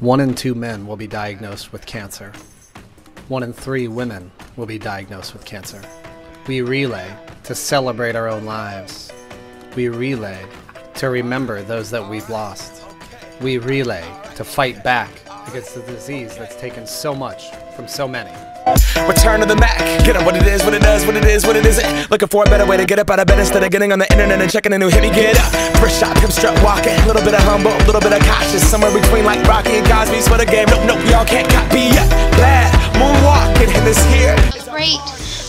One in two men will be diagnosed with cancer. One in three women will be diagnosed with cancer. We relay to celebrate our own lives. We relay to remember those that we've lost. We relay to fight back against the disease that's taken so much from so many. Return to the Mac. Get up what it is, what it does, what it is, what it isn't. Looking for a better way to get up out of bed instead of getting on the internet and checking a new hit. Me get up. First shot, pimp strut walking. A little bit of humble, a little bit of cautious. Somewhere between like Rocky and Cosby's for the game. Nope, nope, y'all can't copy yet. Bad moonwalking, and this here. It's great.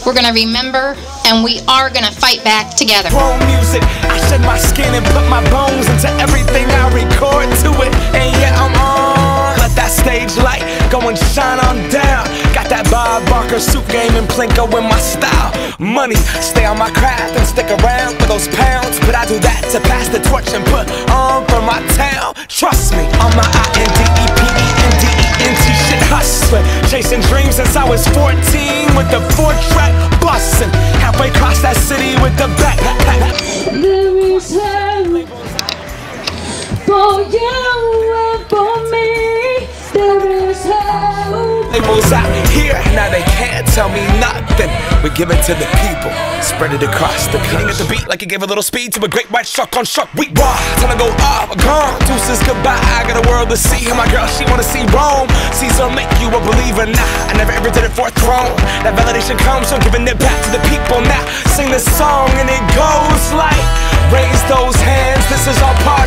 We're gonna remember and we are gonna fight back together. Grown music. I shed my skin and put my bones into everything I record to it. And go and shine on down. Got that Bob Barker suit game and Plinko in my style. Money, stay on my craft and stick around for those pounds. But I do that to pass the torch and put on for my town. Trust me, on my I N D E P E N D E N T shit hustling. Chasing dreams since I was 14 with the four track bustin'. Halfway across that city with the back. There is hope for you hope. Out here, now they can't tell me nothing. We give it to the people, spread it across the country. at the beat like it gave a little speed to a great white shark on shark. We raw, time to go off, gone. Deuces goodbye, I got a world to see. And my girl, she wanna see Rome. Caesar make you a believer, nah. I never ever did it for a throne. That validation comes from giving it back to the people. Now sing this song and it goes like, raise those hands, this is our party.